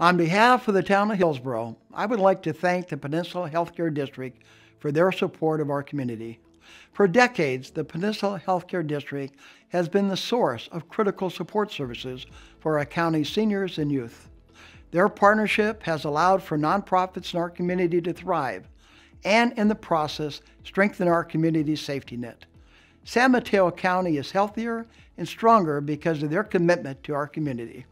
On behalf of the town of Hillsborough, I would like to thank the Peninsula Healthcare District for their support of our community. For decades, the Peninsula Healthcare District has been the source of critical support services for our county's seniors and youth. Their partnership has allowed for nonprofits in our community to thrive and, in the process, strengthen our community's safety net. San Mateo County is healthier and stronger because of their commitment to our community.